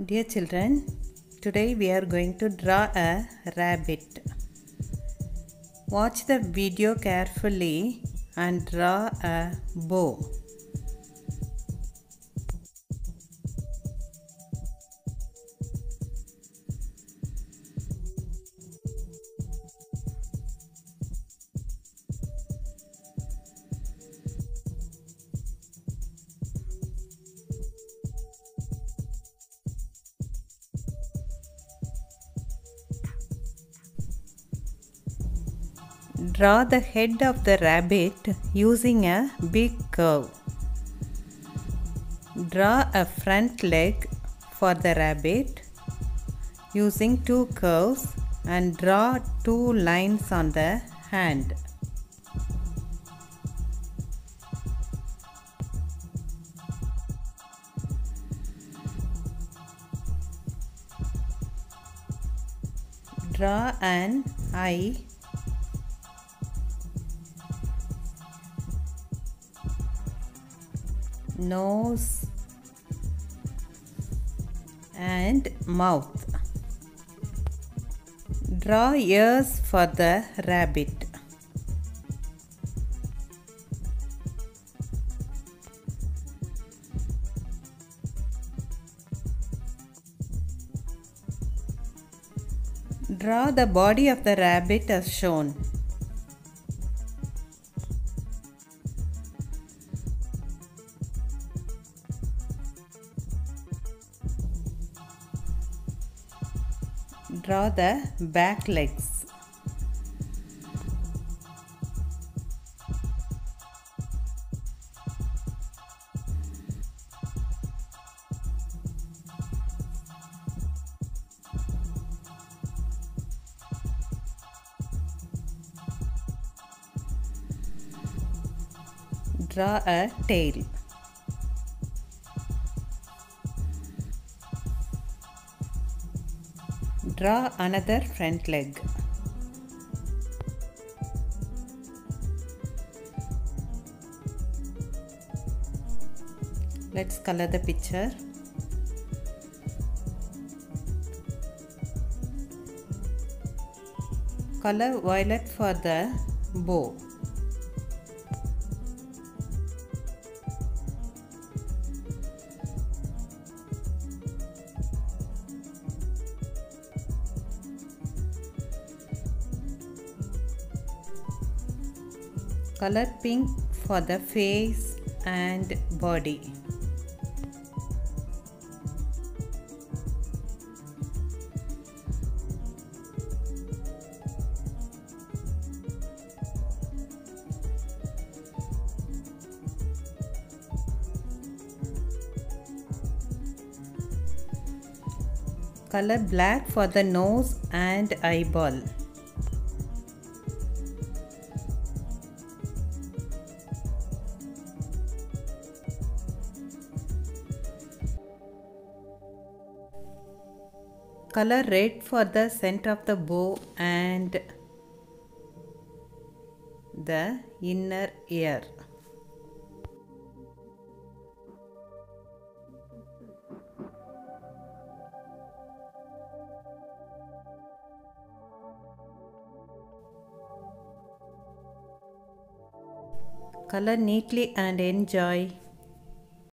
Dear children, today we are going to draw a rabbit. Watch the video carefully and draw a bow. Draw the head of the rabbit using a big curve. Draw a front leg for the rabbit using two curves and draw two lines on the hand. Draw an eye nose and mouth. Draw ears for the rabbit. Draw the body of the rabbit as shown. Draw the back legs. Draw a tail. Draw another front leg. Let's color the picture. Color violet for the bow. Color pink for the face and body. Color black for the nose and eyeball. Color red for the center of the bow and the inner ear. Color neatly and enjoy.